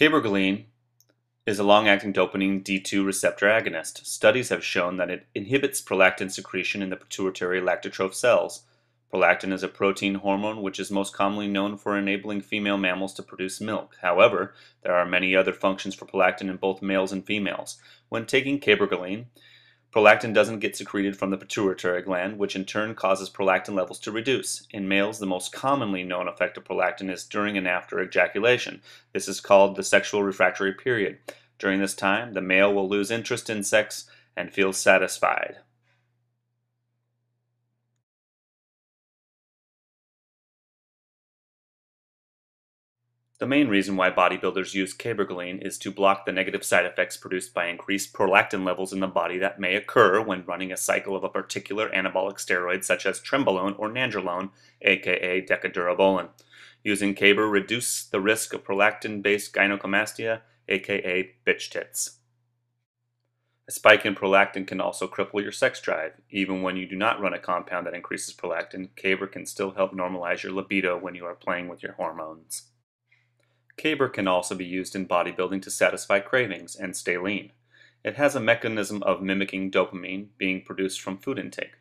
Cabergoline is a long-acting dopamine D2 receptor agonist. Studies have shown that it inhibits prolactin secretion in the pituitary lactotroph cells. Prolactin is a protein hormone which is most commonly known for enabling female mammals to produce milk. However, there are many other functions for prolactin in both males and females. When taking cabergoline, Prolactin doesn't get secreted from the pituitary gland, which in turn causes prolactin levels to reduce. In males, the most commonly known effect of prolactin is during and after ejaculation. This is called the sexual refractory period. During this time, the male will lose interest in sex and feel satisfied. The main reason why bodybuilders use cabergoline is to block the negative side effects produced by increased prolactin levels in the body that may occur when running a cycle of a particular anabolic steroid such as trenbolone or nandrolone, aka Deca-Durabolin. Using caber reduces the risk of prolactin-based gynecomastia, aka bitch tits. A spike in prolactin can also cripple your sex drive. Even when you do not run a compound that increases prolactin, caber can still help normalize your libido when you are playing with your hormones. Caber can also be used in bodybuilding to satisfy cravings and stay lean. It has a mechanism of mimicking dopamine being produced from food intake.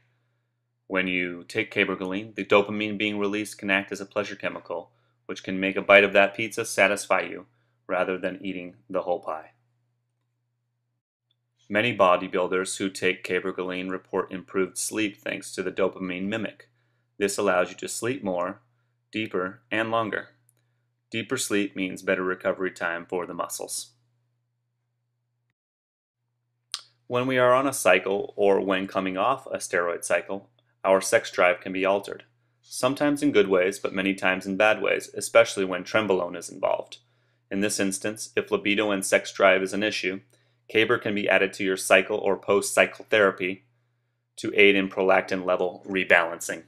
When you take cabergoline, the dopamine being released can act as a pleasure chemical, which can make a bite of that pizza satisfy you rather than eating the whole pie. Many bodybuilders who take cabergoline report improved sleep thanks to the dopamine mimic. This allows you to sleep more, deeper, and longer. Deeper sleep means better recovery time for the muscles. When we are on a cycle or when coming off a steroid cycle, our sex drive can be altered. Sometimes in good ways, but many times in bad ways, especially when trenbolone is involved. In this instance, if libido and sex drive is an issue, Caber can be added to your cycle or post-cycle therapy to aid in prolactin level rebalancing.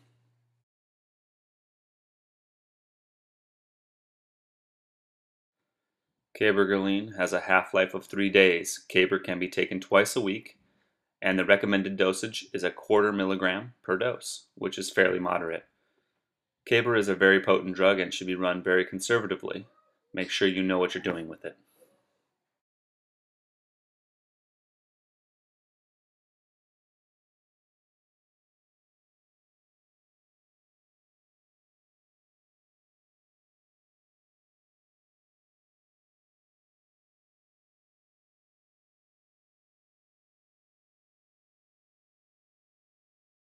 Cabergoline has a half-life of three days. Caber can be taken twice a week, and the recommended dosage is a quarter milligram per dose, which is fairly moderate. Caber is a very potent drug and should be run very conservatively. Make sure you know what you're doing with it.